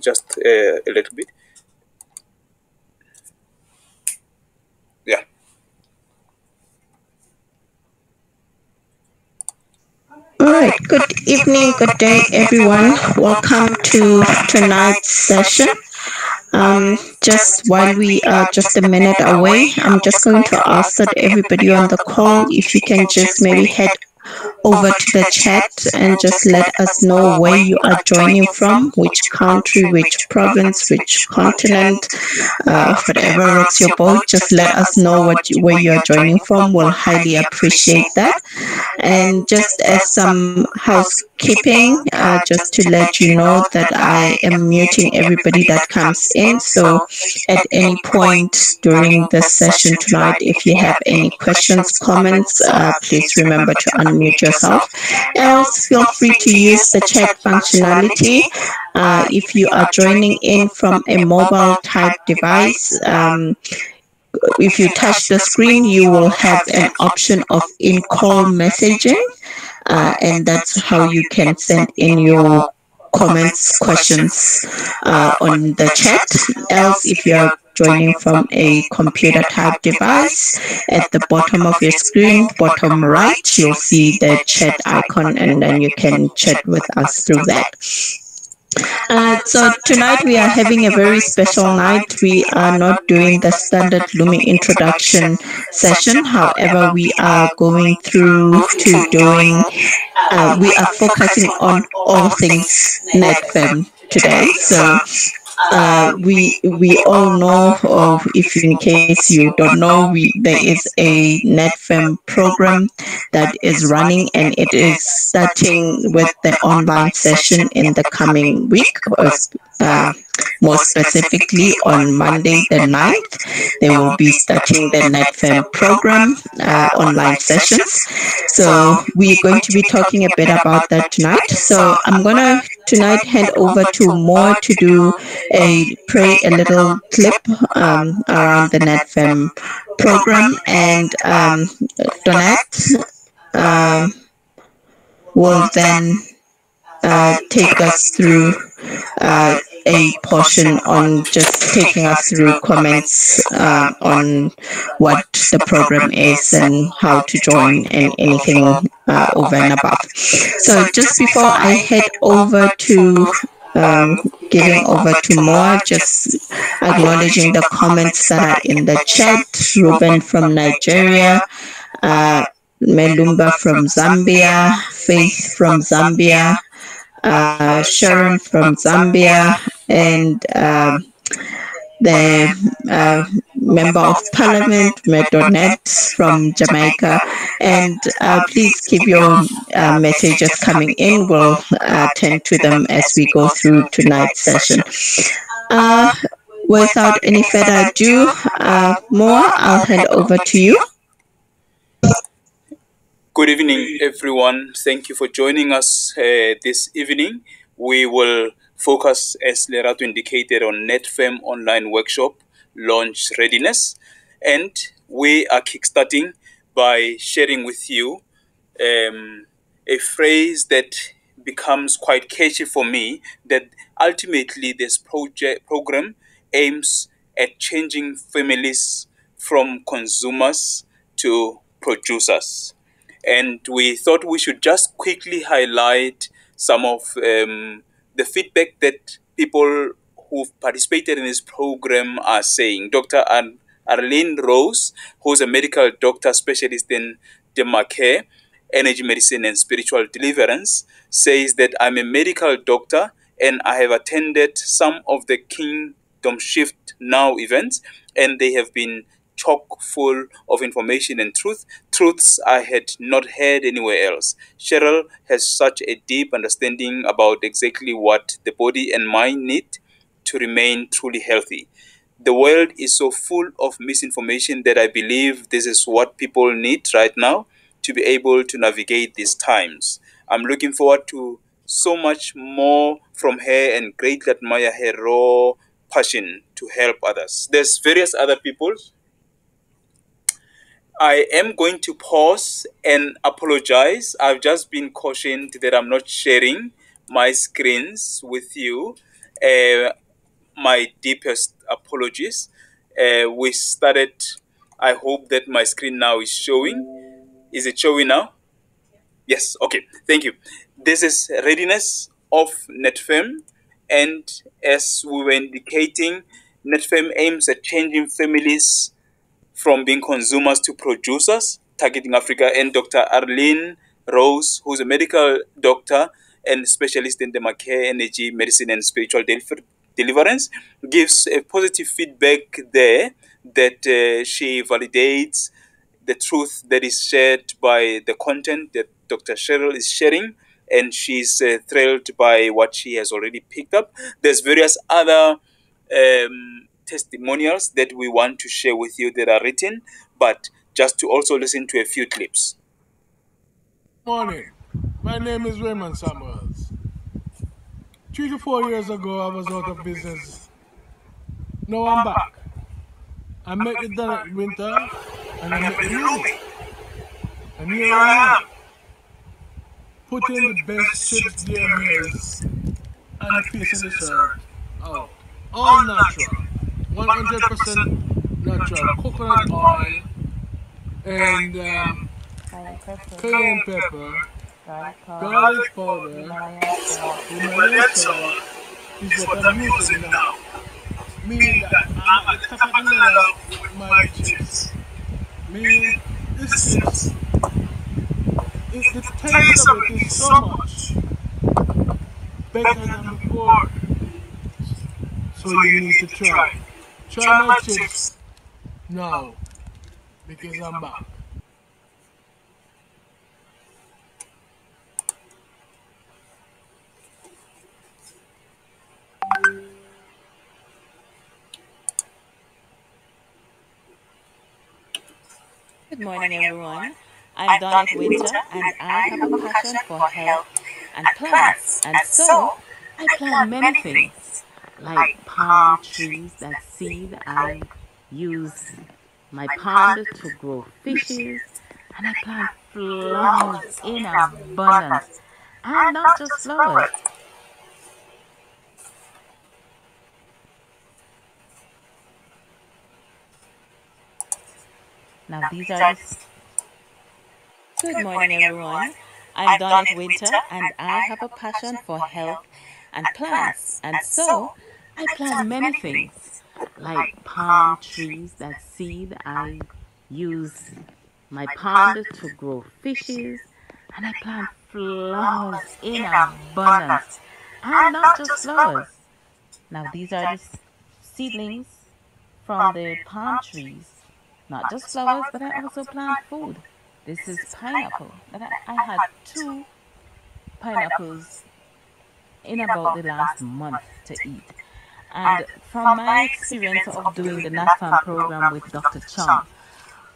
just uh, a little bit. Yeah. All right, good evening, good day, everyone. Welcome to tonight's session. Um, just while we are just a minute away, I'm just going to ask that everybody on the call, if you can just maybe head over to the chat and just let us know where you are joining from, which country, which province, which continent, uh, whatever rocks your boat. Just let us know what you, where you are joining from. We'll highly appreciate that. And just as some housekeeping, uh, just to let you know that I am muting everybody that comes in. So at any point during the session tonight, if you have any questions, comments, uh, please remember to unmute yourself. Else, feel free to use the chat functionality. Uh, if you are joining in from a mobile type device, um, if you touch the screen, you will have an option of in-call messaging, uh, and that's how you can send in your comments, questions uh, on the chat. Else, if you're joining from a computer type device, at the bottom of your screen, bottom right, you'll see the chat icon, and then you can chat with us through that. Uh, so tonight we are having a very special night. We are not doing the standard Lumi introduction session. However, we are going through to doing, uh, we are focusing on all things NatFam today. So uh, we we all know of if in case you don't know we there is a NatFam program that is running and it is starting with the online session in the coming week uh, more specifically on Monday the 9th, they will be starting the NatFam program uh, online sessions. So we're going to be talking a bit about that tonight. So I'm going to tonight hand over to Moore to do a pray a little clip um, around the NatFam program and um, Donette um, will then uh, take us through uh, a portion on just taking us through comments uh, on what the program is and how to join and anything uh, over and above. So just before I head over to um, giving over to more, just acknowledging the comments that are in the chat. Ruben from Nigeria, uh, Melumba from Zambia, Faith from Zambia, uh, Sharon from Zambia, and um, the uh, member of parliament, Medonet from Jamaica. And uh, please keep your uh, messages coming in. We'll attend to them as we go through tonight's session. Uh, without any further ado, uh, more, I'll hand over to you. Good evening, everyone. Thank you for joining us uh, this evening. We will focus, as Lerato indicated, on NatFam online workshop launch readiness. And we are kickstarting by sharing with you um, a phrase that becomes quite catchy for me that ultimately this project program aims at changing families from consumers to producers and we thought we should just quickly highlight some of um, the feedback that people who've participated in this program are saying. Dr. Ar- Arlene Rose, who's a medical doctor specialist in Demacare, energy medicine and spiritual deliverance, says that I'm a medical doctor and I have attended some of the Kingdom Shift Now events, and they have been chock full of information and truth, truths I had not heard anywhere else. Cheryl has such a deep understanding about exactly what the body and mind need to remain truly healthy. The world is so full of misinformation that I believe this is what people need right now to be able to navigate these times. I'm looking forward to so much more from her and greatly admire her raw passion to help others. There's various other people I am going to pause and apologize. I've just been cautioned that I'm not sharing my screens with you. Uh, my deepest apologies. Uh, we started. I hope that my screen now is showing. Is it showing now? Yes. Okay. Thank you. This is readiness of NatFam, and as we were indicating, NatFam aims at changing families from being consumers to producers, targeting Africa. And Dr. Arlene Rose, who's a medical doctor and specialist in Demacare energy, medicine, and spiritual deliverance, gives a positive feedback there that uh, she validates the truth that is shared by the content that Dr. Cheryl is sharing, and she's uh, thrilled by what she has already picked up. There's various other um, testimonials that we want to share with you that are written, but just to also listen to a few clips. Morning. My name is Raymond Samuels. Three to four years ago, I was out of business. Now I'm back. I met it done at winter, and I met it. And here I am. Putting the best chips there is, and piece of dessert out. Oh, all natural. 100% natural coconut oil and um, cayenne pepper, garlic powder, Himalayan salt is what I'm using now. Meaning that I'm at the top of the with my chips. Meaning this chips, it, the taste of it is so much better than before. So you need to try. Try my chips now because I'm back. Good morning, everyone. I'm Donna Winter, and I have a passion for health and plants, and so I plant many things like palm trees that seed. I use my pond to grow fishes, and I plant flowers in abundance, and not just flowers. Now these are the Good morning, everyone. I'm Donna Winter, and I have a passion for health and plants, and so I plant many things like palm trees that seed. I use my pond to grow fishes and I plant flowers in abundance and not just flowers. Now these are the seedlings from the palm trees. Not just flowers, but I also plant food. This is pineapple. I had two pineapples in about the last month to eat. And from my experience of doing the NatFam program with Dr. Chung,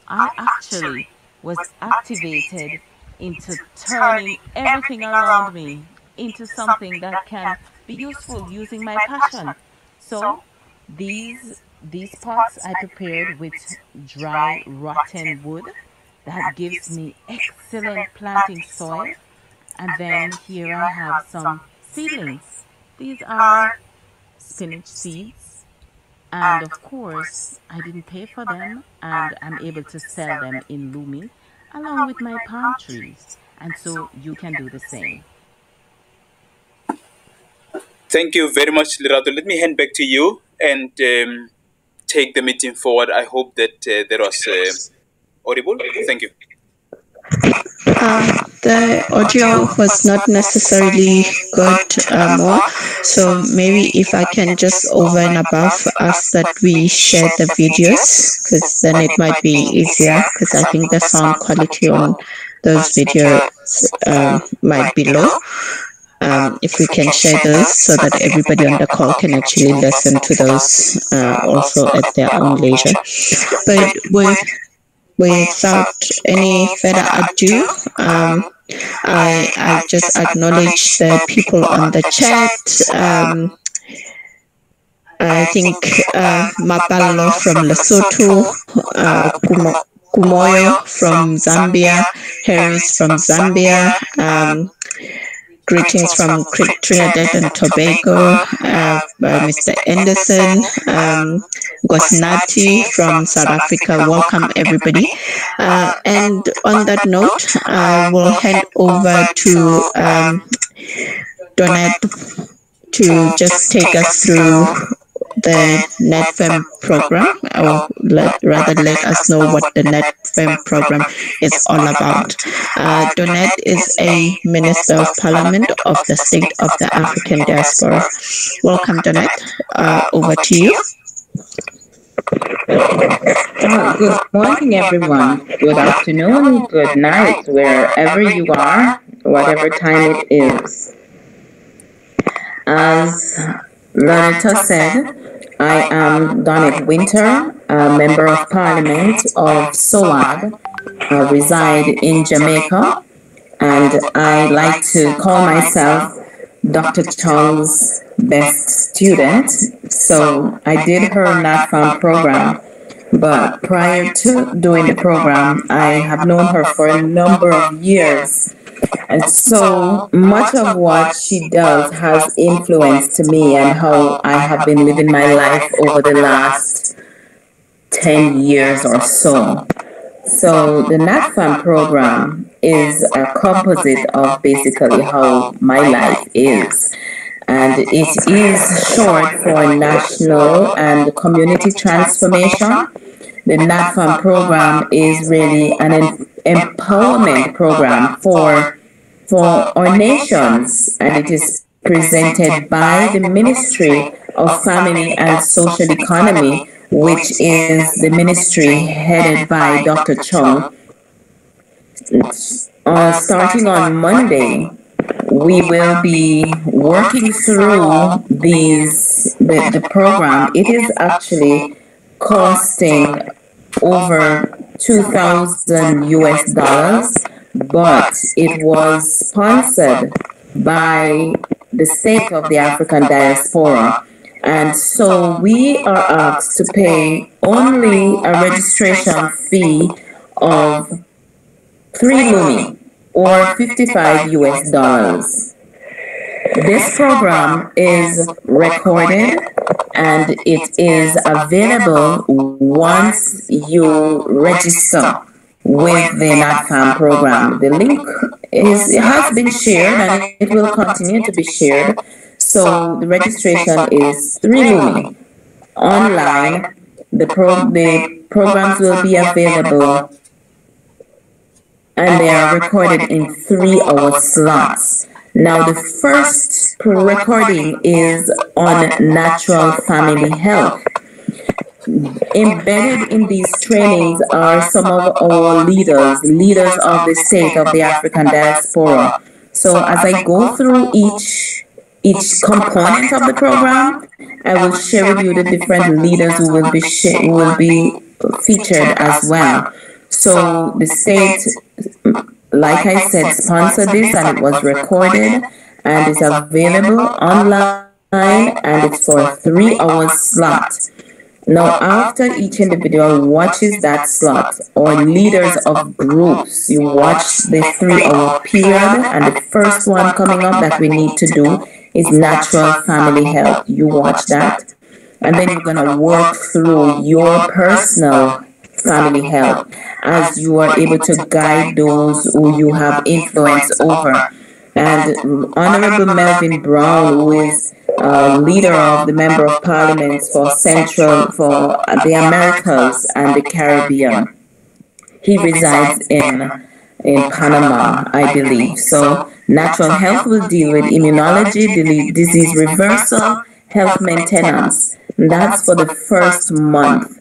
I actually was activated into turning everything around me into something that can be useful using my passion. So these these pots I prepared with dry rotten wood that gives me excellent planting soil. And then here I have some seedlings. These are spinach seeds. And of course, I didn't pay for them and I'm able to sell them in Lumi along with my palm trees. And so you can do the same. Thank you very much, Lerato. Let me hand back to you and um, take the meeting forward. I hope that uh, there was uh, audible. Thank you. Um, the audio was not necessarily good uh, more, so maybe if I can just over and above ask that we share the videos, because then it might be easier, because I think the sound quality on those videos uh, might be low. Um, if we can share those so that everybody on the call can actually listen to those uh, also at their own leisure. But with without any further ado, um, I, I just acknowledge the people on the chat. Um, I think uh, Mapalo from Lesotho, uh, Kumoyo from Zambia, Harris from Zambia, um, greetings from Trinidad and Tobago, uh, Mr. Anderson, um, Gosnati from South Africa. Welcome, everybody. Uh, and on that note, I will hand over to um, Donette to just take us through the NatFam program, or let, rather let us know what the NatFam program is all about. Uh, Donette is a Minister of Parliament of the State of the African Diaspora. Welcome, Donette. Uh, over to you. Oh, good morning, everyone. Good afternoon, good night, wherever you are, whatever time it is. As Lerato said, I am Donnet Winter, a Member of Parliament of SOAD, uh, uh, I reside in Jamaica, and I like to call myself Dr. Chong's best student. So I did her NatFam program, but prior to doing the program, I have known her for a number of years and so much of what she does has influenced to me and how I have been living my life over the last 10 years or so. So the NatFam program is a composite of basically how my life is. And it is short for National and Community Transformation. The NatFam program is really an empowerment program for for our nations, and it is presented by the Ministry of Family and Social Economy, which is the ministry headed by Dr. Chong. Uh, starting on Monday, we will be working through these the, the program. It is actually costing over 2,000 US dollars but it was sponsored by the state of the African diaspora. And so we are asked to pay only a registration fee of three lumi or 55 US dollars. This program is recorded and it is available once you register with the NatFam program. The link is has been shared and it will continue to be shared. So the registration is through online. The pro the programs will be available and they are recorded in three hour slots. Now the first recording is on natural family health. Embedded in these trainings are some of our leaders, leaders of the state of the African diaspora. So as I go through each each component of the program, I will share with you the different leaders who will be who will be featured as well. So the state, like I said, sponsor this and it was recorded and it's available online and it's for a three hour slot. Now, after each individual watches that slot, or leaders of groups, you watch the three hour period, and the first one coming up that we need to do is natural family health. You watch that, and then you're going to work through your personal family health as you are able to guide those who you have influence over. And Honorable Melvin Brown, who is uh, leader of the Member of Parliament for Central, for the Americas and the Caribbean. He resides in, in Panama, I believe. So natural health will deal with immunology, disease reversal, health maintenance. That's for the first month.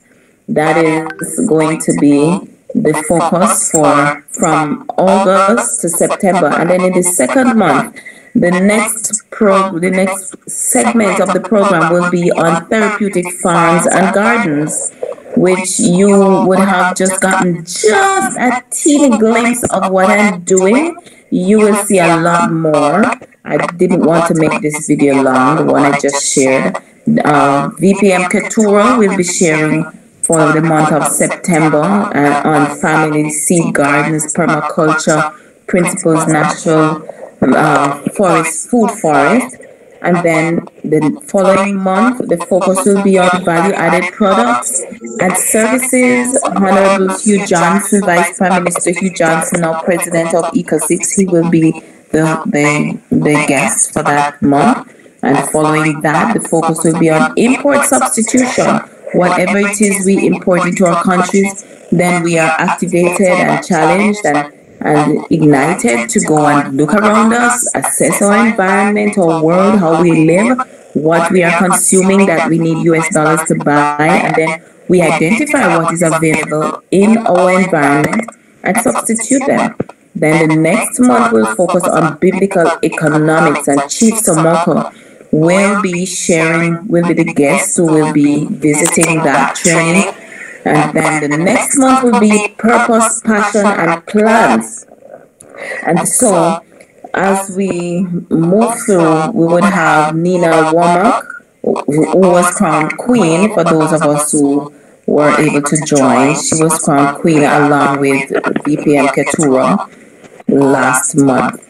That is going to be the focus for from August to September. And then in the second month, the next pro the next segment of the program will be on therapeutic farms and gardens, which you would have just gotten just a teeny glimpse of what I'm doing. You will see a lot more. I didn't want to make this video long, the one I just shared. Uh, VPM Keturah will be sharing for the month of September uh, on family seed gardens, permaculture, principles, natural uh, forest, food forest. And then the following month, the focus will be on value added products and services. Honorable Hugh Johnson, Vice Prime Minister Hugh Johnson, now President of ECOSIX, he will be the, the, the guest for that month. And following that, the focus will be on import substitution. Whatever it is we import into our countries, then we are activated and challenged and and ignited to go and look around us, assess our environment, our world, how we live, what we are consuming that we need US dollars to buy, and then we identify what is available in our environment and substitute them. Then the next month we'll focus on biblical economics and Chief Somoko will be sharing, will be the guests who will be visiting that training and then the next month will be purpose, passion, and plans. And so, as we move through, we would have Nina Womack, who was crowned queen for those of us who were able to join. She was crowned queen along with VPM Keturah last month.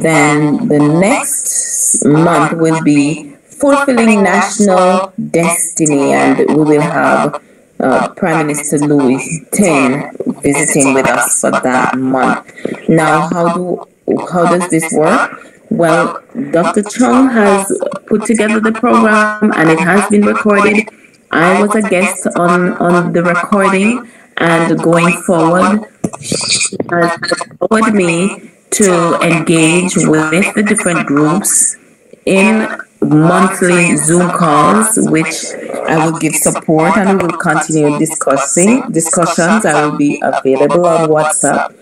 Then the next month will be fulfilling national destiny, and we will have uh, Prime Minister Louis Tin visiting with us for that month. Now, how do how does this work? Well, Dr. Chung has put together the program and it has been recorded. I was a guest on, on the recording and going forward, has allowed me to engage with the different groups in monthly Zoom calls, which I will give support and we will continue discussing discussions. I will be available on WhatsApp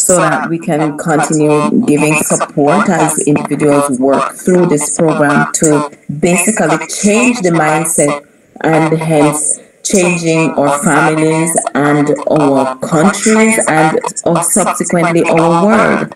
so that we can continue giving support as individuals work through this program to basically change the mindset and hence changing our families and our countries and subsequently our world.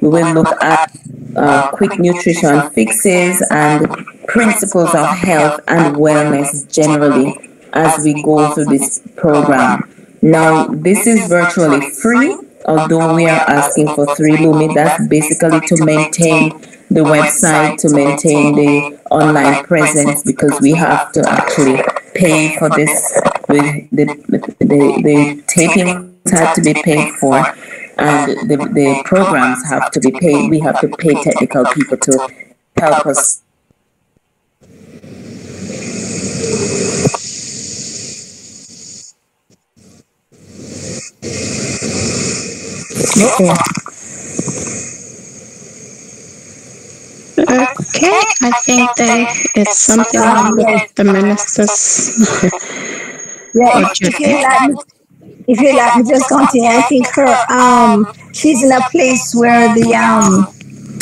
We will look at uh, quick nutrition fixes and principles of health and wellness generally as we go through this program. Now, this is virtually free, although we are asking for three lumi. That's basically to maintain the website, to maintain the online presence, because we have to actually pay for this. With the, the, the taping had to be paid for and the, the programs have to be paid. We have to pay technical people to help us. Okay. Okay, I think there is something wrong with the ministers. yeah, if you like if you like me just continue, I think her um she's in a place where the um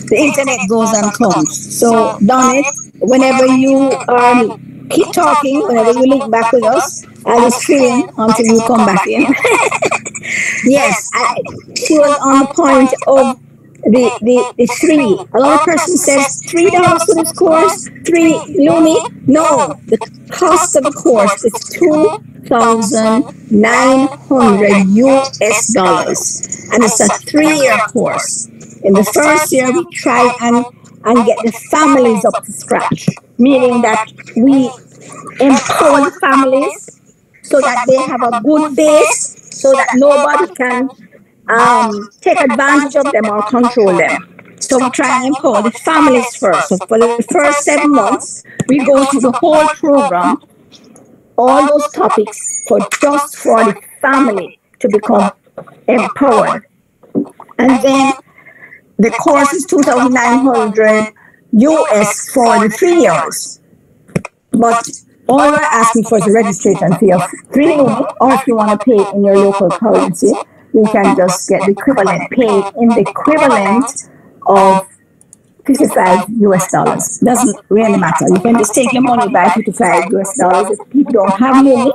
the internet goes and comes. So Donnie, whenever you um keep talking, whenever you look back with us, I was feeling until you come back in. yes, I, she was on the point of the, the, the three. A lot of person says three dollars for this course, three Lumi. No, the cost of the course is two thousand nine hundred US dollars, and it's a three-year course. In the first year, we try and and get the families up to scratch, meaning that we empower families so that they have a good base, so that nobody can um, take advantage of them or control them. So we try and empower the families first. So for the first seven months, we go through the whole program all those topics for just for the family to become empowered. And then the course is 2,900 US for the three years. But all we're asking for is a registration fee of three or if you want to pay in your local currency, you can just get the equivalent, pay in the equivalent of 55 US dollars. Doesn't really matter. You can just take your money by 55 US dollars if people don't have money,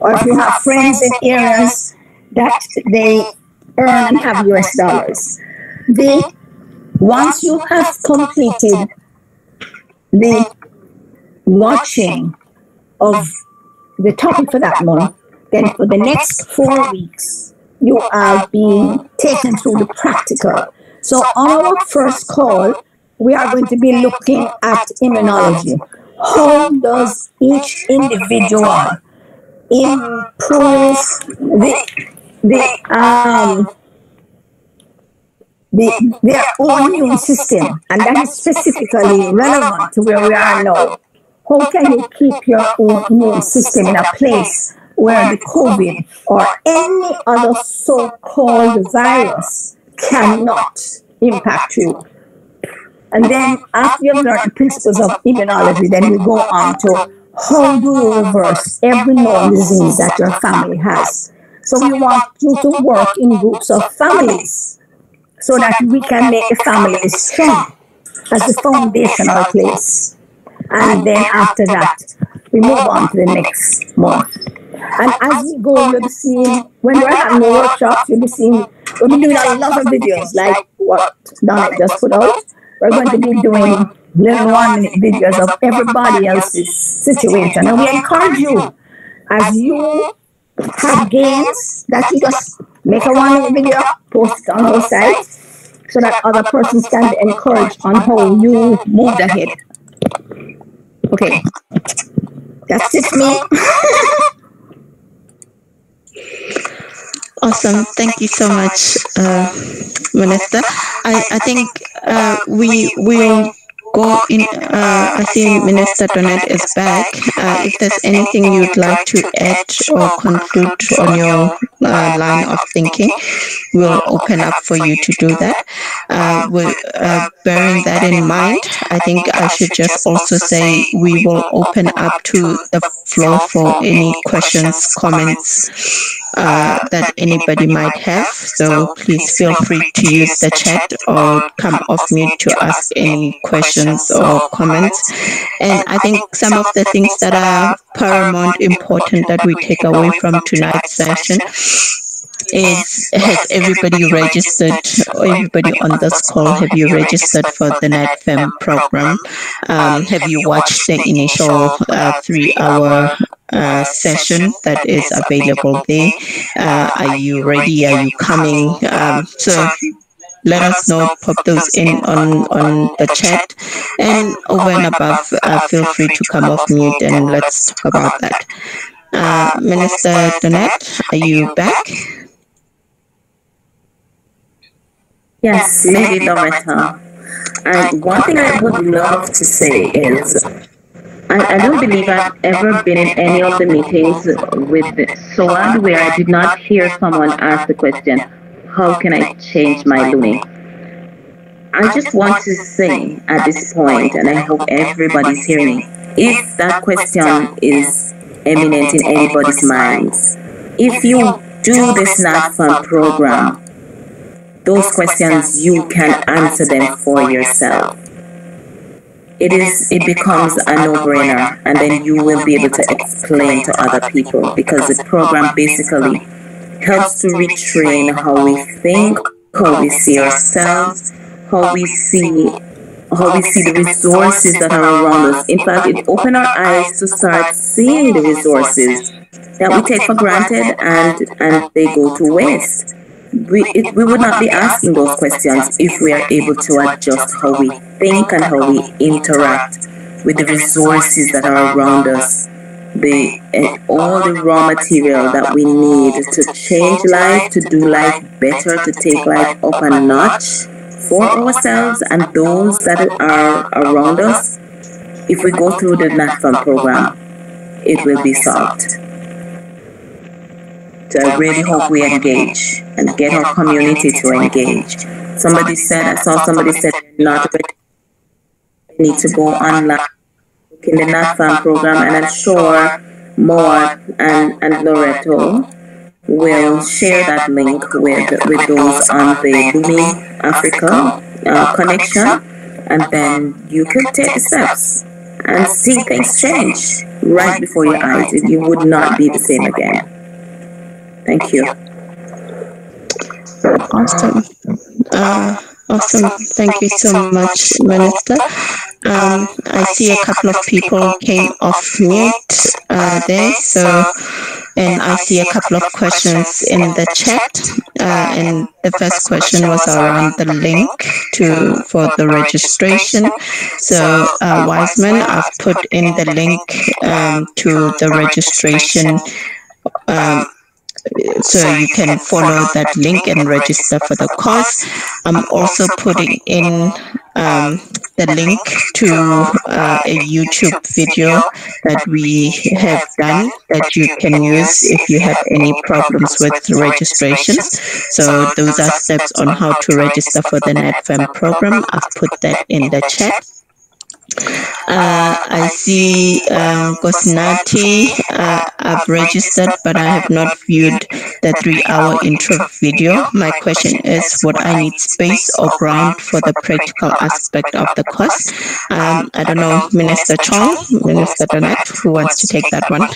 or if you have friends in areas that they earn and have US dollars. The once you have completed the watching of the topic for that month, then for the next four weeks, you are being taken through the practical So on our first call, we are going to be looking at immunology. How does each individual improve the, the um, the, their own immune system, and that is specifically relevant to where we are now. How can you keep your own immune system in a place where the COVID or any other so called virus cannot impact you? And then, after you've learned the principles of immunology, then you go on to how do you reverse every known disease that your family has. So, we want you to work in groups of families so that we can make the family strong as the foundational place. And then after that, we move on to the next month. And as we go, you'll be seeing, when we're having the workshops, you'll be seeing, we'll be doing a lot of videos like what Donnet just put out. We're going to be doing little one minute videos of everybody else's situation. And we encourage you, as you have gains, that you just make a one minute video, post it on our site, so that other persons can be encouraged on how you moved ahead. Okay, that's it, me. Awesome. Thank you so much, uh, Minister. I, I think uh, we will go in. Uh, I see Minister Donette is back. Uh, if there's anything you'd like to add or conclude on your uh, line of thinking, we'll open up for you to do that. Uh, with, uh, bearing that in mind, I think I should just also say we will open up to the floor for any questions, comments uh, that anybody might have. So please feel free to use the chat or come off mute to ask any questions or comments. And I think some of the things that are paramount important that we take away from tonight's session is has everybody registered? everybody on this call have you registered for the NatFam program? um, have you watched the initial uh, three hour uh, session that is available there? uh, are you ready? are you coming? um, so let us know pop those in on on the chat. and over and above uh, feel free to come off mute and let's talk about that. uh, Minister Donette, are you back? Yes, Lady Doretta. And one thing I would love to say is I, I don't believe I've ever been in any of the meetings with SOAD where I did not hear someone ask the question, how can I change my Lumi? I just want to say at this point, and I hope everybody's hearing me, if that question is eminent in anybody's minds, if you do this NatFam program, those questions you can answer them for yourself. It is it becomes a no-brainer and then you will be able to explain to other people because the program basically helps to retrain how we think, how we see ourselves, how we see how we see the resources that are around us. In fact, it opened our eyes to start seeing the resources that we take for granted and and they go to waste we, it, we would not be asking those questions if we are able to adjust how we think and how we interact with the resources that are around us, the all the raw material that we need to change life, to do life better, to take life up a notch for ourselves and those that are around us. If we go through the NatFam program, it will be solved. So I really hope we engage and get our community to engage. Somebody said, I saw somebody said, not need to go online in the NatFam program, and I'm sure Moa and, and Lerato will share that link with, with those on the Lumi Africa uh, connection, and then you can take the steps and see things change right before your eyes. You would not be the same again. Thank you. Awesome. Uh, awesome. Thank you so much, Minister. Um, I see a couple of people came off mute uh, there, so and I see a couple of questions in the chat. Uh, and the first question was around the link to for the registration. So, uh, Wiseman, I've put in the link um, to the registration. Um, so you can follow that link and register for the course. I'm also putting in um, the link to uh, a YouTube video that we have done that you can use if you have any problems with registrations. So those are steps on how to register for the NatFam program. I've put that in the chat. Uh, I see um, Gosnati. Uh, I've registered, but I have not viewed the three-hour intro video. My question is, would I need space or ground for the practical aspect of the course? Um, I don't know, Minister Chong, Minister Donette, who wants to take that one?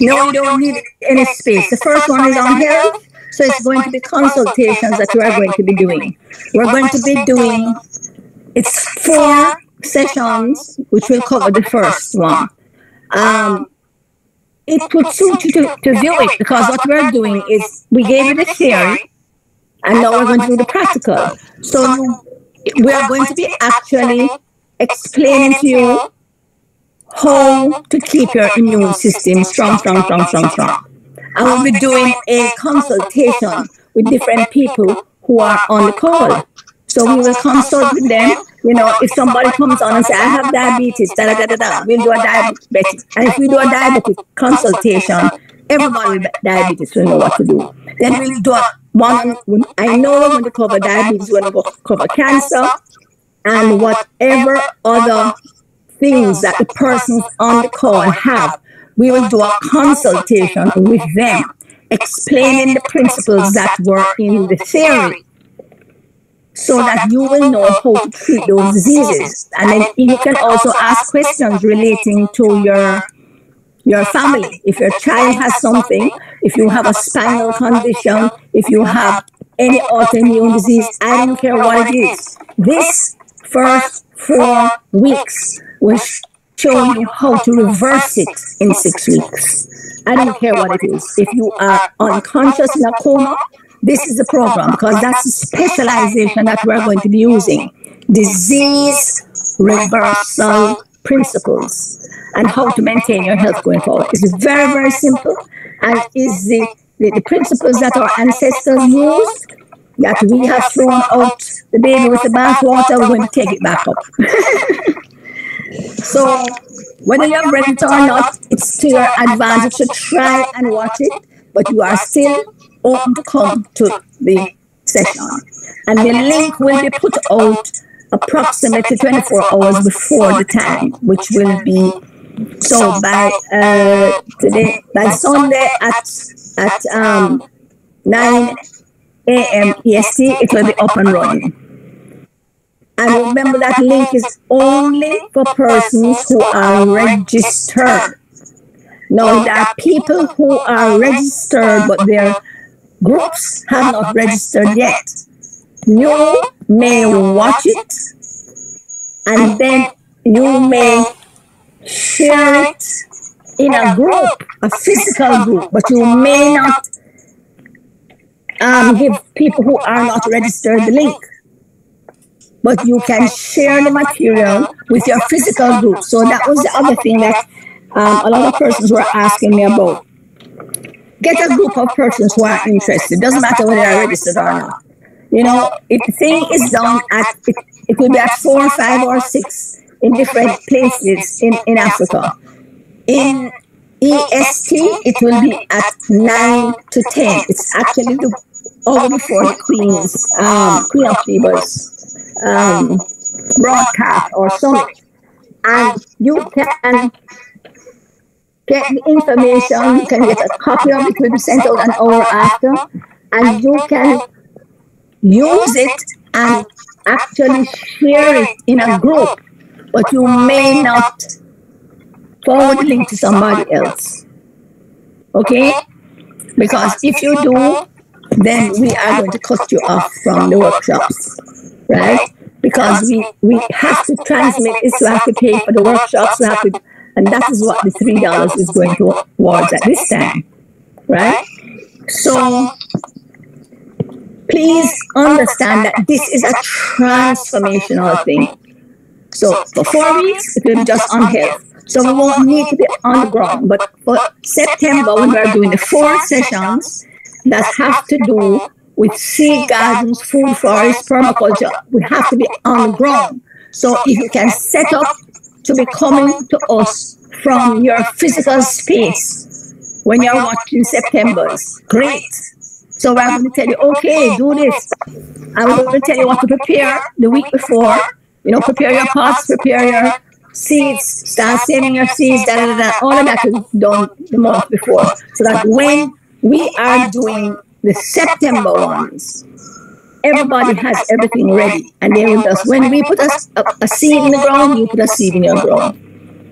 No, you don't need any space. The first one is on health. So it's going to be consultations that we are going to be doing. We're going to be doing, it's four sessions, which will cover the first one. Um, it would suit you to, to view it because what we're doing is we gave you the theory and now we're going to do the practical. So we are going to be actually explaining to you how to keep your immune system strong, strong, strong, strong, strong. And we'll be doing a consultation with different people who are on the call. So we will consult with them. You know, if somebody comes on and say, I have diabetes, da da da da da, we'll do a diabetes. And if we do a diabetes consultation, everybody with diabetes will know what to do. Then we'll do a one. I know we're going to cover diabetes, we're going to cover cancer, and whatever other things that the persons on the call have. We will do a consultation with them, explaining the principles that were in the theory so that you will know how to treat those diseases. And then you can also ask questions relating to your your family. If your child has something, if you have a spinal condition, if you have any autoimmune disease, I don't care what it is. This first four weeks will show you how to reverse it in six weeks. I don't care what it is. If you are unconscious in a coma, this is the program because that's the specialization that we're going to be using. Disease reversal principles and how to maintain your health going forward. It's very, very simple and is the, the, the principles that our ancestors used that we have thrown out the baby with the bathwater, we're going to take it back up. so whether you're ready or not, it's to your advantage to try and watch it, but you are still to come to the session. And the link will be put out approximately 24 hours before the time, which will be so by uh, today, by Sunday at at um, 9 a.m. EST, it will be up and running. And remember that link is only for persons who are registered. Now, there are people who are registered, but their groups have not registered yet. You may watch it and then you may share it in a group, a physical group, but you may not um, give people who are not registered the link. But you can share the material with your physical group. So that was the other thing that um, a lot of persons were asking me about. Get a group of persons who are interested. Doesn't matter whether they're registered or not. You know, if the thing is done at, it, it could be at four, five, or six in different places in, in Africa. In EST, it will be at 9 to 10. It's actually the over before the Queen's, um, Queen of Sheba's um, broadcast or summit. And you can get the information, you can get a copy of it, will be sent out an hour after, and you can use it and actually share it in a group, but you may not forward link to somebody else. Okay? Because if you do, then we are going to cut you off from the workshops, right? Because we, we have to transmit this, we have to pay for the workshops, we have to And that is what the $3 is going towards at this time, right? So please understand that this is a transformational thing. So for four weeks, it will be just on health. So we won't need to be on the ground. But for September, when we're doing the four sessions that have to do with seed gardens, food forests, permaculture, we have to be on the ground. So if you can set up to be coming to us from your physical space when you're watching September's, great. So I'm going to tell you, okay, do this. I'm going to tell you what to prepare the week before. You know, prepare your pots, prepare your seeds, start saving your seeds, da, da, da, all of that is done the month before. So that when we are doing the September ones, everybody has everything ready. And they will just, when we put a, a, a seed in the ground, you put a seed in your ground,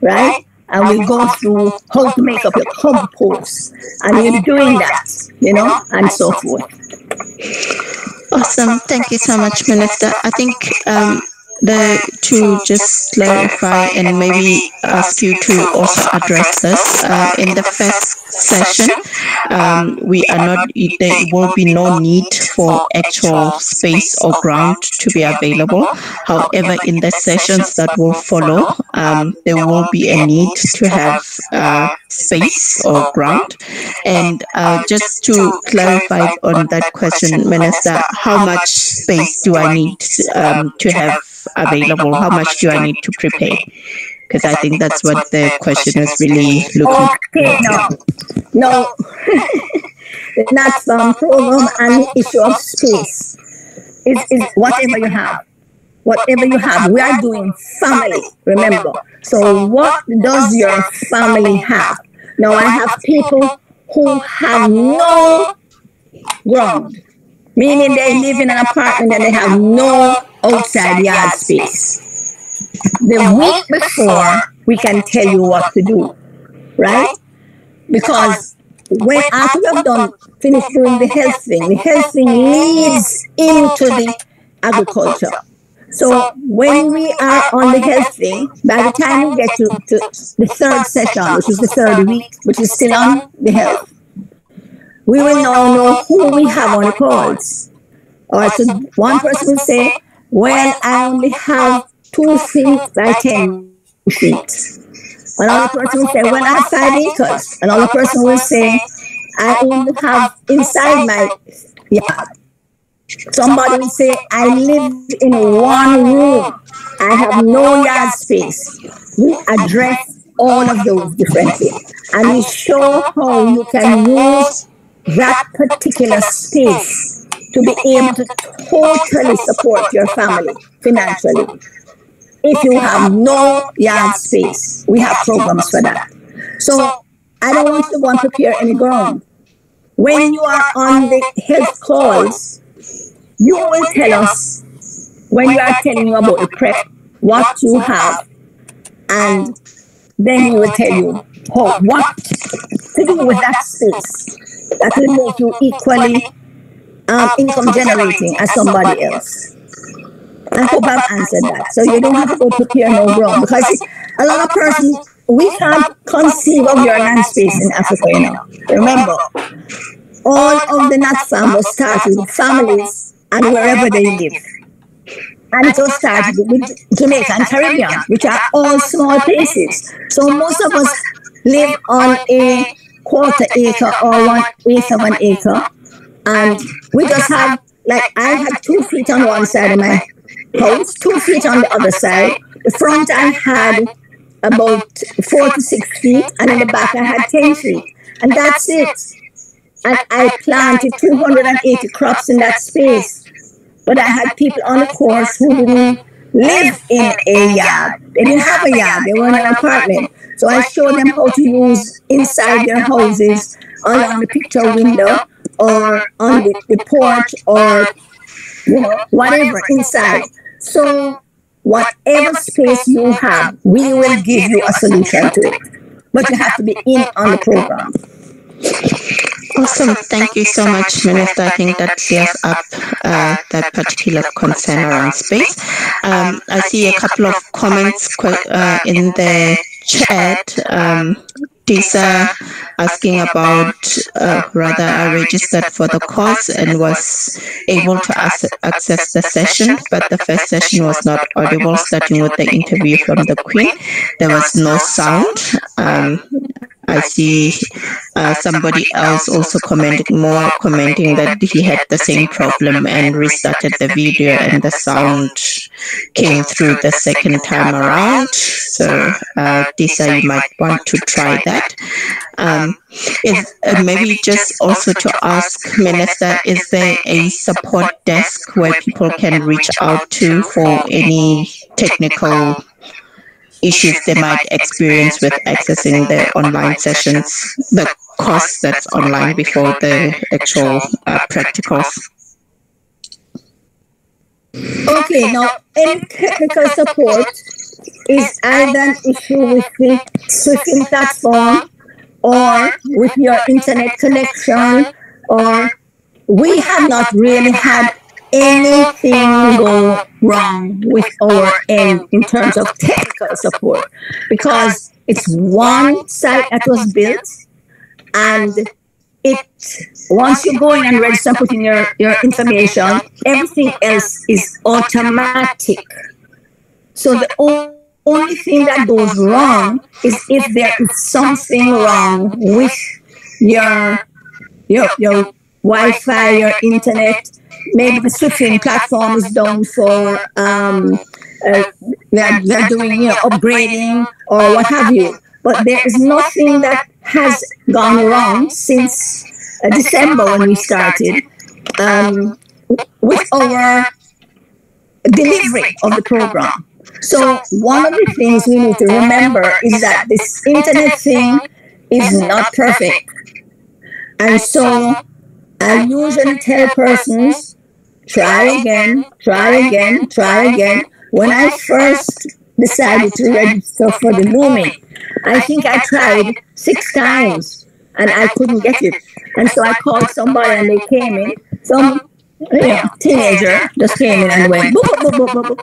right? And we go through how to make up your compost. And we're doing that, you know, and so forth. Awesome. Thank you so much, Minister. I think um, the to just clarify and maybe ask you to also address this uh, in the first session. um, we are not there will be no need for actual space or ground to be available. however in the sessions that will follow um, there will be a need to have uh, space or ground. and uh, just to clarify on that question minister how much space do i need um, to have available? How much do I need to prepare? Because I think that's what the question is really looking okay, no, no, not from um, problem and issue of space. Is is whatever you have, whatever you have. We are doing family. Remember. So what does your family have? Now I have people who have no ground, meaning oh, they oh, live in an oh, apartment and they have no outside yard space. The week before, we can tell you what to do, right? Because when after we have done finished doing the health thing, the health thing leads into the agriculture. So when we are on the health thing, by the time we get to, to the third session, which is the third week, which is still on the health, we will now know who we have on the calls. So one person will say, well, I only have two feet by 10 feet. Another person will say, well, I have five acres. Another person will say, I only have inside my yard. Somebody will say, I live in one room. I have no yard space. We address all of those differently. And we show how you can use that particular space to be able to totally support your family financially. If you have no yard space, we have programs for that. So I don't want to and prepare any ground. When you are on the health calls, you will tell us when you are telling you about the prep, what you have, and then we will tell you how, what to do with that space that will make you equally um, income generating as somebody else. I hope I've answered that. So you don't have to go prepare no ground because a lot of persons we can't conceive of your land space in Africa, you know. Remember, all of the Nat farm was started with families and wherever they live. And it was started with Jamaica and Caribbean, which are all small places. So most of us live on a quarter acre or one eighth of an acre. and we just have like I had two feet on one side of my house, two feet on the other side. The front I had about four to six feet, and in the back I had ten feet, and that's it. And I planted 280 crops in that space. But I had people on the course who didn't live in a yard. They didn't have a yard. They were in an apartment. So I showed them how to use inside their houses on the picture window or on the, the porch or you know whatever inside. So whatever space you have, we will give you a solution to it. But you have to be in on the program. Awesome. Thank you so much, Minister. I think that clears up uh, that particular concern around space. Um, I see a couple of comments uh, in the chat, um, asking about, uh, rather, I registered for the course and was able to access the session, but the first session was not audible, starting with the interview from the Queen. There was no sound. Um, I see uh, somebody else also commenting more, commenting that he had the same problem and restarted the video and the sound came through the second time around. So, uh, Tisa, you might want to try that. Um, is, uh, maybe just also to ask Minister, is there a support desk where people can reach out to for any technical issues they might experience with accessing the online sessions, the course that's online before the actual uh, practicals. Okay, now any technical support is either an issue with the switching platform or with your internet connection or we have not really had anything go wrong with our end in terms of technical support. because it's one site that was built and it once you go in and register and put in your, your information, everything else is automatic. So the only thing that goes wrong is if there is something wrong with your your your Wi-Fi, your internet, maybe the switching platform is down for um, uh, they're, they're doing you know upgrading or what have you. But there is nothing that has gone wrong since uh, December when we started um, with our delivery of the program. So one of the things we need to remember is that this internet thing is not perfect. And so I usually tell persons try again, try again, try again. When I first decided to register for the Lumi, I think I tried six times and I couldn't get it. And so I called somebody and they came in. Some you know, teenager just came in and went boop, boop, boop, boop, boop,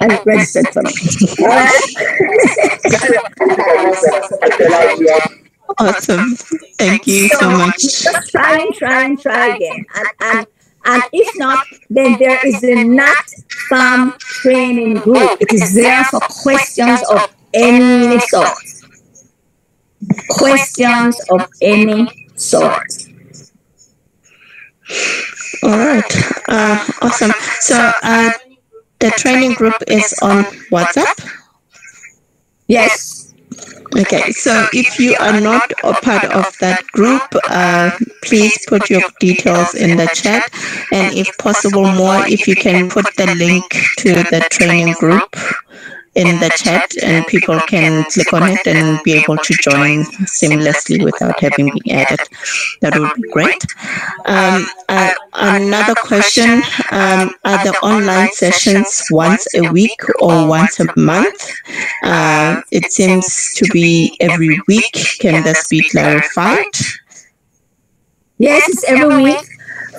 and registered for me. awesome. Thank you so, so much. Just try and try and try again. And, and and if not, then there is a NAT farm training group. It is there for questions of any sort. Questions of any sort. All right. Uh, awesome. So uh, the training group is on WhatsApp? Yes. Okay, so if you are not a part of that group, uh, please put your details in the chat. And if possible more, if you can put the link to the training group in the chat and people can click on it and be able to join seamlessly without having been added. That would be great. Um, uh, another question, um, are the online sessions once a week or once a month? Uh, it seems to be every week. Can this be clarified? Yes, it's every week.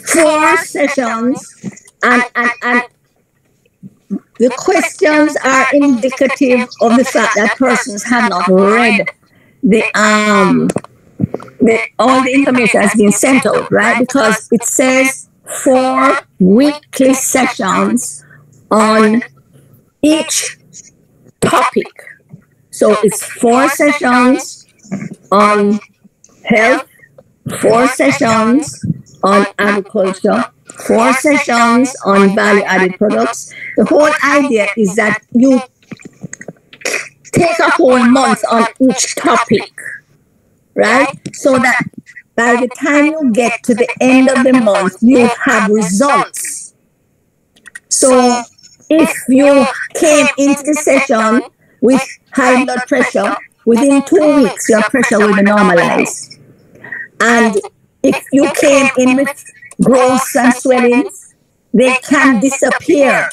Four sessions and, and, and the questions are indicative of the fact that persons have not read the um the, all the information has been sent out, right? Because it says four weekly sessions on each topic. So it's four sessions on health, four sessions on agriculture, four sessions on value added products. The whole idea is that you take a whole month on each topic, right? So that by the time you get to the end of the month, you have results. So if you came into the session with high blood pressure, within two weeks your pressure will be normalized. And if you came in with growths and swellings, they can disappear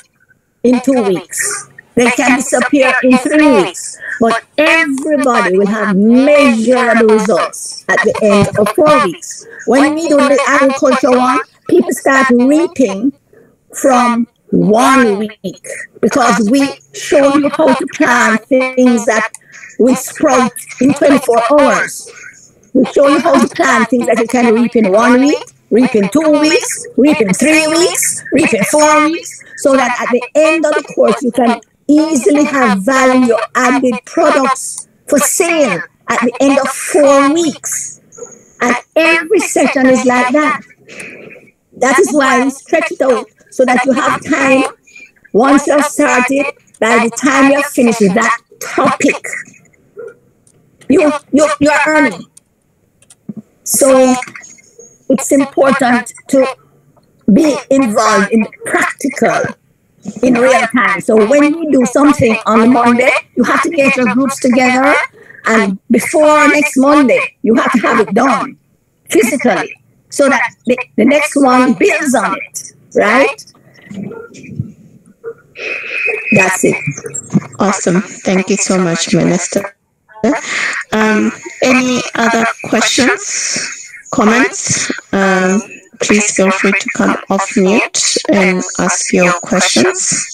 in two weeks. They can disappear in three weeks. But everybody will have measurable results at the end of four weeks. When we do the agriculture one, people start reaping from one week because we show you how to plant things that will sprout in 24 hours. We show you how to plant things that you can reap in one week, reap in two weeks, reap in three weeks, reap in four weeks, so that at the end of the course you can easily have value added products for sale at the end of four weeks. And every session is like that. That is why we stretch it out so that you have time. Once you have started, by the time you have finished with that topic, you, you, you're earning. So it's important to be involved in practical in real time. So when you do something on Monday, you have to get your groups together and before next Monday, you have to have it done physically so that the, the next one builds on it, right? That's it. Awesome. Thank you so much, Minister. Um, any other questions, comments? Um, please feel free to come off mute and ask your questions.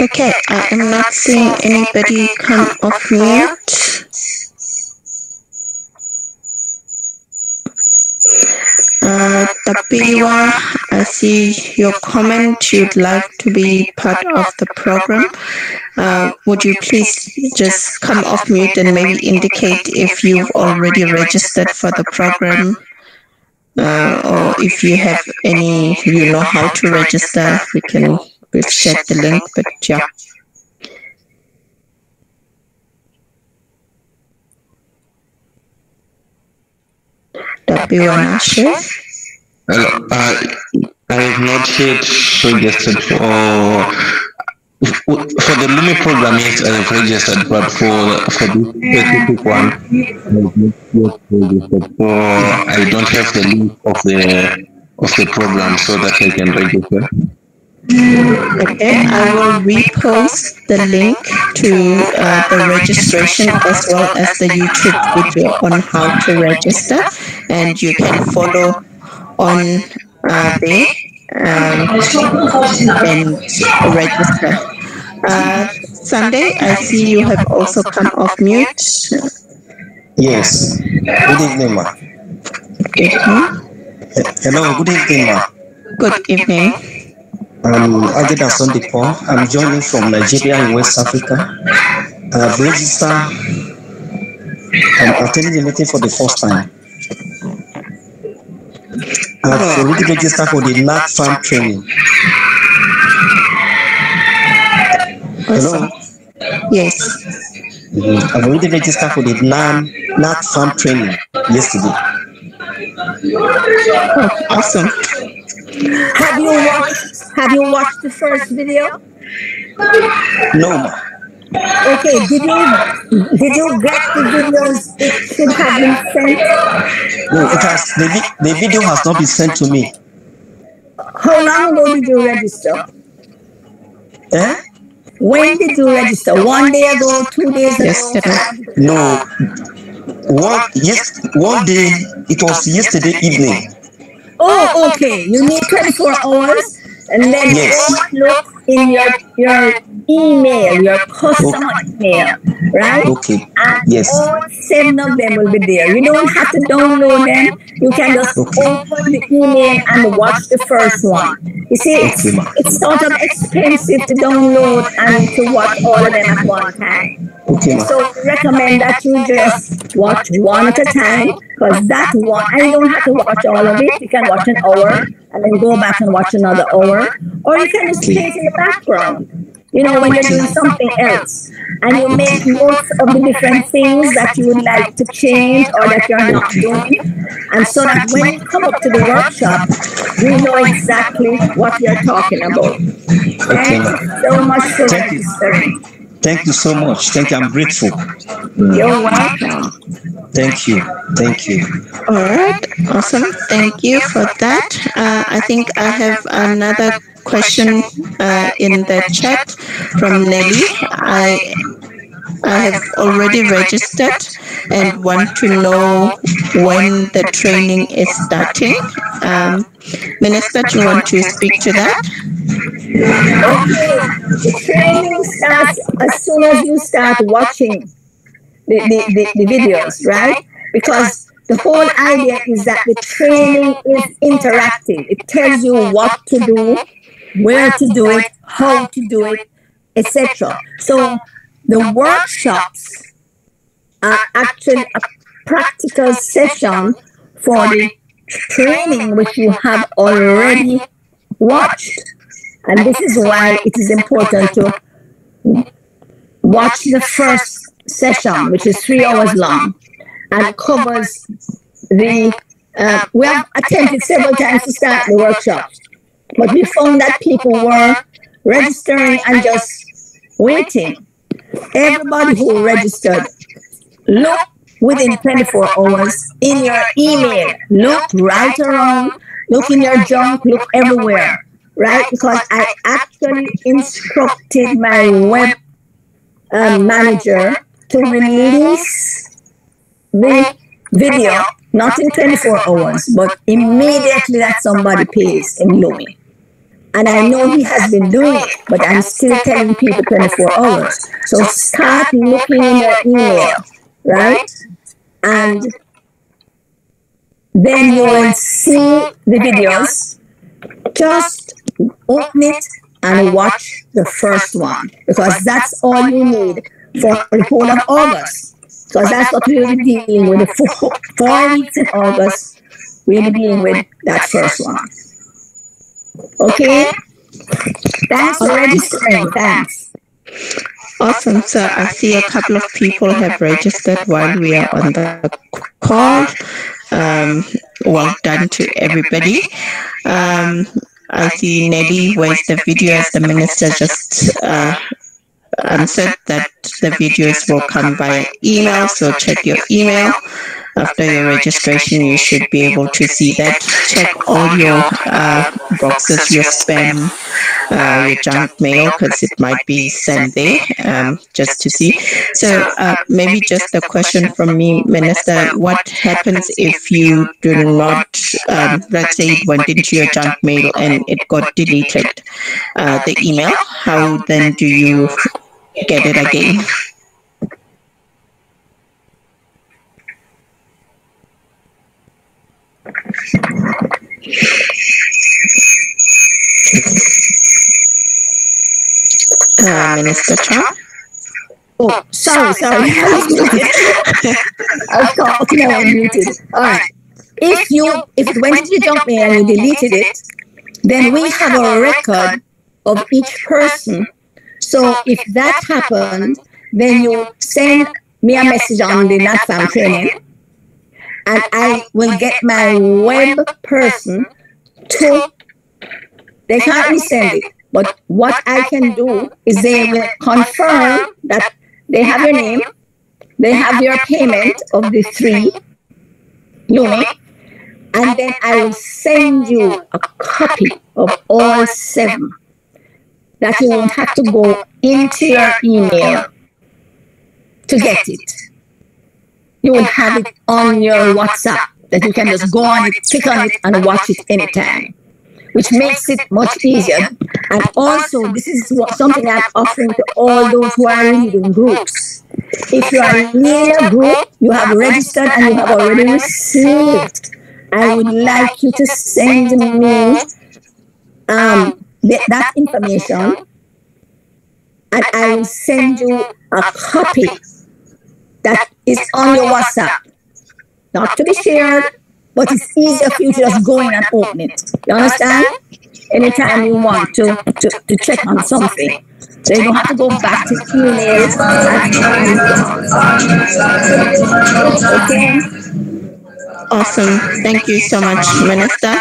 Okay, I am not seeing anybody come off mute. Tapiwa, I see your comment. You'd like to be part of the program. Uh, would you please just come off mute and maybe indicate if you've already registered for the program uh, or if you have any, you know how to register. We can, we've shared the link, but yeah. Tapiwa Nashe. Hello. Uh, I have not yet registered for for the Lumi program. Yes, I have registered, but for for this specific one, yet. So I don't have the link of the of the program so that I can register. Okay, I will repost the link to uh, the registration as well as the YouTube video on how to register, and you can follow on uh, there um, and register. Uh, Sunday, I see you have also come off mute. Yes. Good evening, ma. Good evening. Hello, good evening, ma. Good evening. I'm Ageda Sondipo. I'm joining from Nigeria in West Africa. I've registered. I'm attending the meeting for the first time. I've already registered for the NatFam training. Hello. Yes. Mhm. I've already registered for the NAN, NatFam training yesterday. Oh, awesome. Have you watched have you watched the first video? No. Okay, did you did you get the videos it should have been sent? No, it has the, the video has not been sent to me. How long ago did you register? Eh? When did you register? One day ago, two days ago? Yesterday. No. One yes one day it was yesterday evening. Oh, oh okay. You need 24 hours and then Yes. look in your your email, your customer email, right? Okay. And Yes. all seven of them will be there. You don't have to download them. You can just Okay. open the email and watch the first one. You see, it's, it's sort of expensive to download and to watch all of them at one time. Okay. So we recommend that you just watch one at a time because that one, and you don't have to watch all of it. You can watch an hour and then go back and watch another hour, or you can just play it in the background. You know, when you're doing something else, and you make notes of the different things that you would like to change or that you're not doing, and so that when you come up to the workshop, you know exactly what you're talking about. Thank you so much for Thank you. registering. Thank you so much. Thank you. I'm grateful. You're welcome. Thank you. Thank you. All right, awesome. Thank you for that. Uh, I think I have another question uh, in the chat from Nelly. I I have already registered and want to know when the training is starting. Um, Minister, do you want to speak to that? Okay, the training starts as soon as you start watching the, the, the, the videos, right? Because the whole idea is that the training is interactive. It tells you what to do, where to do it, how to do it, etc. So the workshops are actually a practical session for the training which you have already watched. And this is why it is important to watch the first session, which is three hours long and covers the. Uh, we have attempted several times to start the workshops, but we found that people were registering and just waiting. Everybody who registered, look within 24 hours in your email. Look right around, look in your junk, look everywhere, right? Because I actually instructed my web uh, manager to release the video, not in 24 hours, but immediately that somebody pays in Lumi. And I know he has been doing it, but I'm still telling people 24 hours. So start looking in your email, right? And then you will see the videos. Just open it and watch the first one because that's all you need for the whole of August. Because that's what we'll be dealing with. The four, four weeks in August, we'll be dealing with that first one. Okay? Thanks for registering. Thanks. Awesome. So I see a couple of people have registered while we are on the call. Um, well done to everybody. Um, I see Nelly, where's the video as the minister just uh, answered that the videos will come by email. So check your email. After your registration, you should be able to see that. Check all your uh, boxes, your spam, uh, your junk mail, because it might be sent there um, just to see. So uh, maybe just a question from me, Minister. What happens if you do not, um, let's say it went into your junk mail and it got deleted, uh, the email? How then do you get it again? Uh, Minister Chan? Oh, sorry, sorry. I was talking, I was muted. All right. If you if it went into your junk mail and you deleted it, then we have a record of each person. So if that happened, then you send me a message on the NatFam training, and I will get my web person to. They can't resend it, but what I can do is they will confirm that they have your name, they have your payment of the three Lumi, and then I will send you a copy of all seven that you won't have to go into your email to get it. You will have it on your WhatsApp that you can just go on it, click on it, and watch it anytime, which makes it much easier. And also, this is what, something I'm offering to all those who are leading groups. If you are leading a group, you have registered and you have already received. I would like you to send me um, that information, and I will send you a copy that is on your WhatsApp. Not to be shared, but it's easier for you to just go in and open it. You understand? Anytime you want to, to, to check on something. So you don't have to go back to emails. Okay? Awesome. Thank you so much, Minister.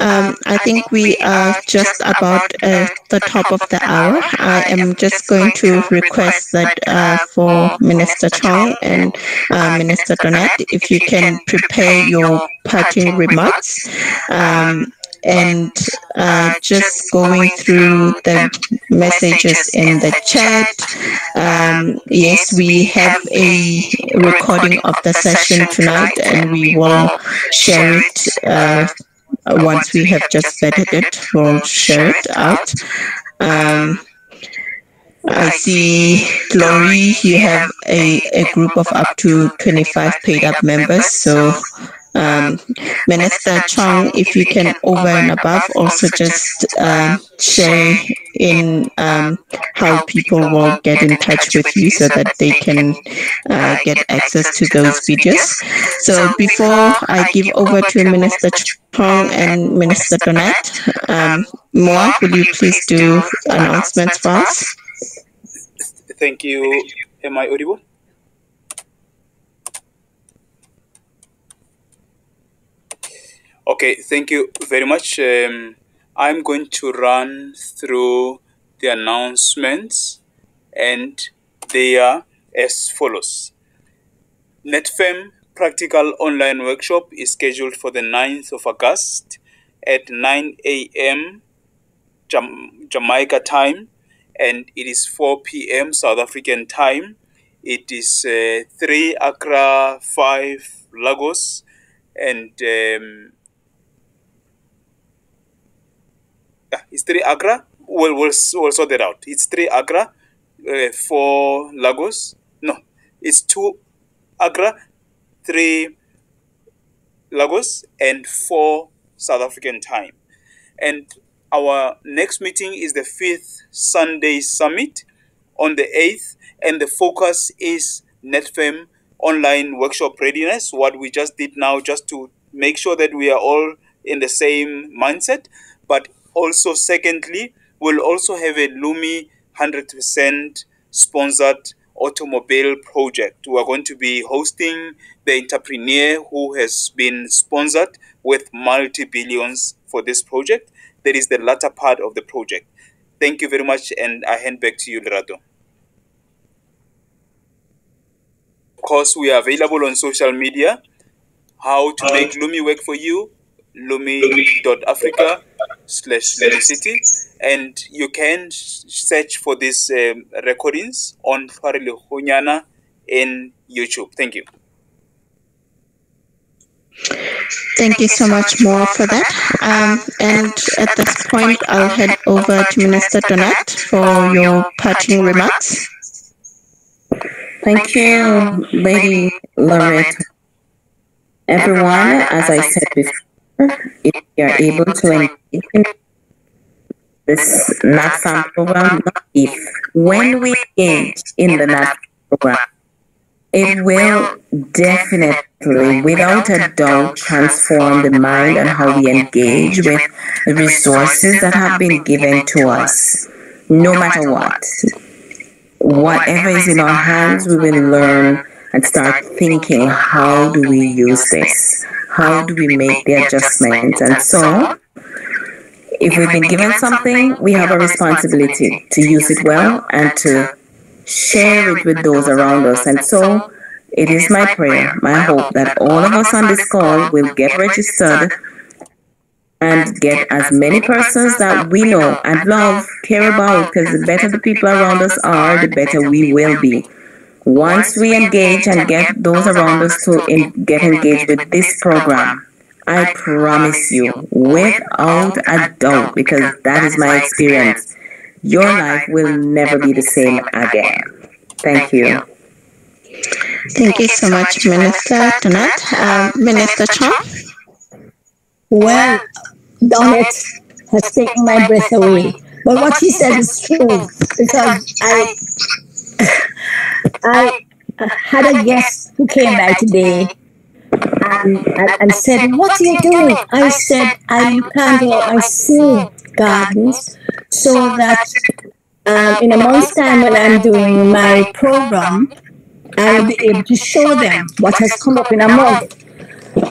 Um, I think we are just about uh, the top of the hour. I am just going to request that uh, for Minister Chong and uh, Minister Donat, if you can prepare your parting remarks. Um, and uh, just going through the messages in the chat. Um, yes, we have a recording of the session tonight, and we will share it. Uh, once we have just vetted it, we'll share it out. Um, I see, Glory, you have a, a group of up to 25 paid up members. So, um, Minister Chong, if you can over and above also just uh, share in um, how people will get in touch with you so that they can uh, get access to those videos. So before I give over to Minister Chong and Minister Donat, um, Moa, will you please do announcements for us? Thank you. Am I audible? Okay, thank you very much. Um, I'm going to run through the announcements and they are as follows. NatFam Practical Online Workshop is scheduled for the 9th of August at 9 a.m. Jam- Jamaica time and it is 4 p.m. South African time. It is uh, 3 Accra, 5 Lagos, and um, ah, it's 3 Accra. We'll, we'll, we'll sort that out. It's 3 Accra, uh, 4 Lagos. No, it's 2 Accra, 3 Lagos, and 4 South African time. And our next meeting is the fifth Sunday Summit on the 8th, and the focus is NatFam online workshop readiness. What we just did now, just to make sure that we are all in the same mindset. But also, secondly, we'll also have a Lumi 100% sponsored automobile project. We are going to be hosting the entrepreneur who has been sponsored with multi billions for this project that is the latter part of the project. Thank you very much, and I hand back to you, Lerato. Of course, we are available on social media. How to uh, make Lumi work for you, lumi.africa slash city. And you can search for these um, recordings on Tlhware Logonyana in YouTube. Thank you. Thank you so much more for that. Um, and at this point, I'll head over to Minister Donat for your parting remarks. Thank you, Lady Lerato. Everyone, as I said before, if you are able to engage in this NatFam program, if when we engage in the NatFam program, it will definitely, without a doubt, transform the mind and how we engage with the resources that have been given to us, no matter what. Whatever is in our hands, we will learn and start thinking how do we use this? How do we make the adjustments? And so, if we've been given something, we have a responsibility to use it well and to share it with those around us. And so it is my prayer, my hope that all of us on this call will get registered and get as many persons that we know and love, care about, because the better the people around us are, the better we will be. Once we engage and get those around us to in, get engaged with this program, I promise you, without a doubt, because that is my experience, your life will never be the same again. Thank you. Thank you so much, Minister Donat. Um, Minister Chong? Well, Donat has taken my breath away. But what she said is true because I I had a guest who came by today and, and, and said, What are you doing? I said, I'm planting out my seed gardens so that um, in a month's time when I'm doing my program, I will be able to show them what has come up in a month.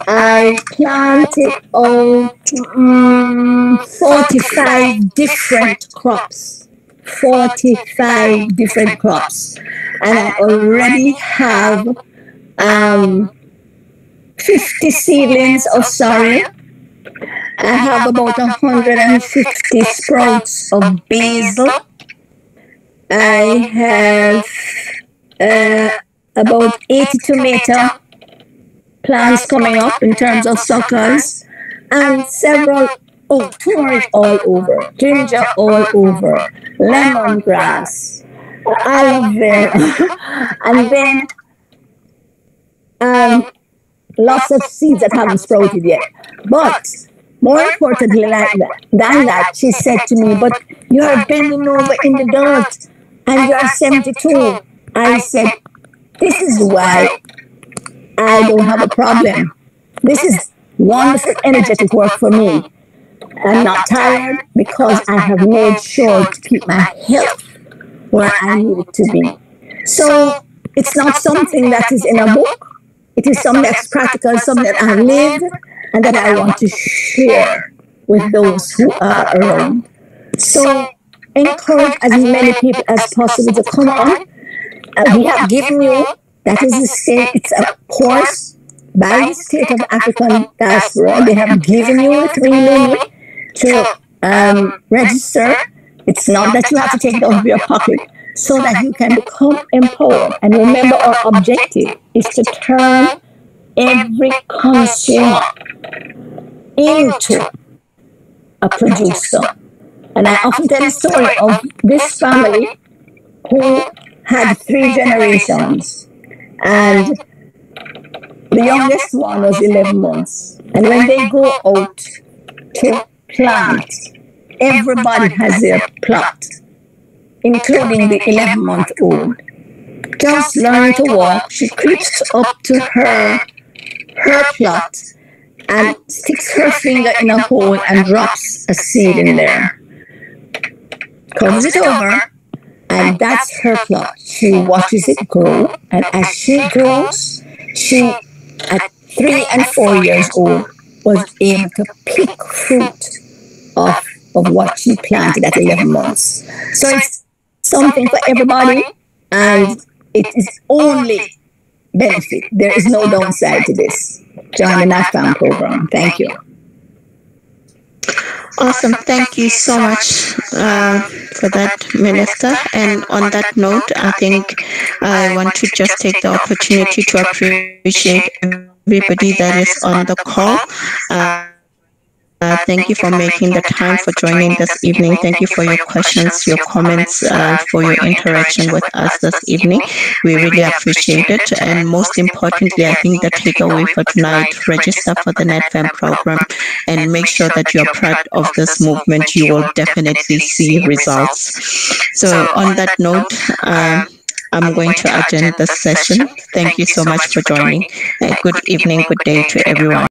I planted oh, um, 45 different crops. 45 different crops. And I already have um, 50 seedlings of sorrel I have about 150 sprouts of basil. I have uh, about 80 tomato plants coming up in terms of suckers and several oh turmeric all over, ginger all over, lemongrass, aloe vera, and then um, lots of seeds that haven't sprouted yet. But more importantly than that, she said to me, but you're bending over in the dirt and you're 72. I said, this is why I don't have a problem. This is wonderful energetic work for me. I'm not tired because I have made sure to keep my health where I need it to be. So it's not something that is in a book. It is something that's practical, something that I live and that I want to share with those who are around. So encourage as many people as possible to come on. Uh, we have given you, that is the state, it's a course by the state of African diaspora. They have given you three million to um, register. It's not that you have to take it out of your pocket so that you can become empowered. And remember, our objective is to turn every consumer into a producer. And I often tell the story of this family who had three generations. And the youngest one was 11 months. And when they go out to plant, everybody has their plot, including the 11 month old. Just learning to walk, she creeps up to her her plot and sticks her finger in a hole and drops a seed in there. Covers it over, and that's her plot. She watches it grow, and as she grows, she, at three and four years old, was able to pick fruit of, of what she planted at 11 months. So it's something for everybody, and it is only benefit. There is no downside to this. Join the NatFam program. Thank you. Awesome. Thank you so much uh, for that, Minister. And on that note, I think I want to just take the opportunity to appreciate everybody that is on the call. Uh, uh, thank you for making the time for joining this evening. Thank you for your questions, your comments, uh, for your interaction with us this evening. We really appreciate it. And most importantly, I think the takeaway for tonight, register for the NatFam program and make sure that you're part of this movement. You will definitely see results. So on that note, uh, I'm going to adjourn this session. Thank you so much for joining. good evening, good day to everyone.